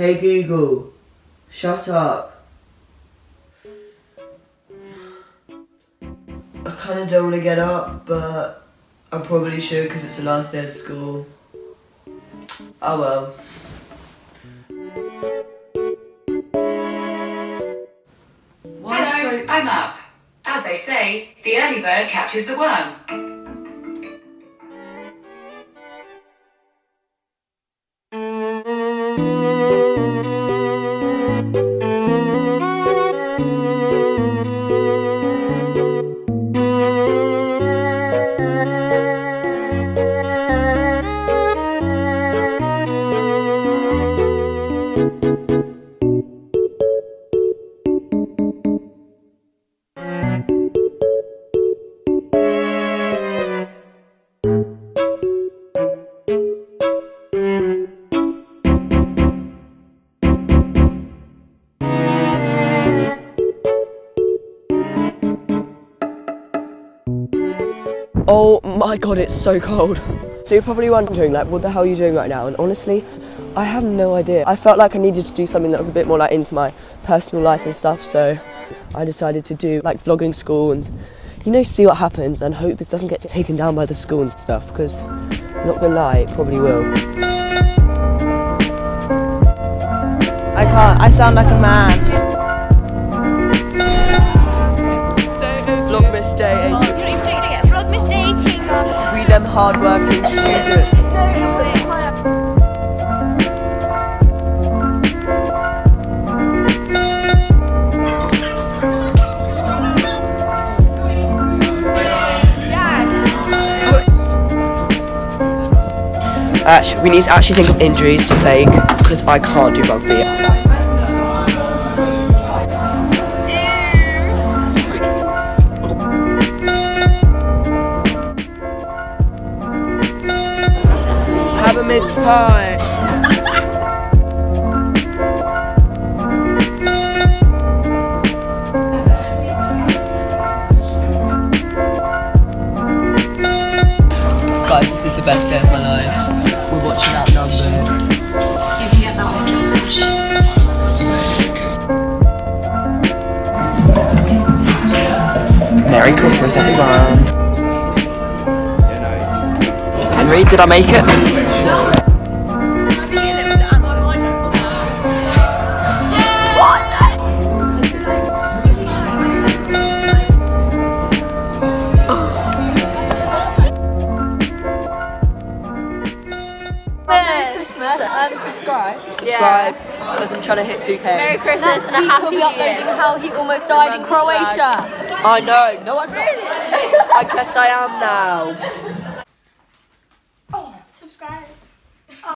Hey Google, shut up. I kind of don't want to get up, but I probably should because it's the last day of school. Oh well. Why Hello, so... I'm up. As they say, the early bird catches the worm. Oh my god, it's so cold. So you're probably wondering, like, what the hell are you doing right now? And honestly, I have no idea. I felt like I needed to do something that was a bit more like into my personal life and stuff, so I decided to do like vlogging school and, you know, see what happens and hope this doesn't get taken down by the school and stuff, because, not gonna lie, it probably will. I can't. I sound like a man. Vlogmas Day 18. You're not even doing it yet. Vlogmas Day 18. We them hard-working students. Actually, we need to actually think of injuries to fake because I can't do rugby. Have a mince pie. Guys, this is the best day of my life. We're Outnumbered. Merry Christmas, everyone. Henry, did I make it? Christmas and subscribe. Subscribe, because I'm trying to hit 2k. Merry Christmas and a happy Year. uploading how he almost died in Croatia. I know. No, I'm not. I guess I am now. Oh, Subscribe.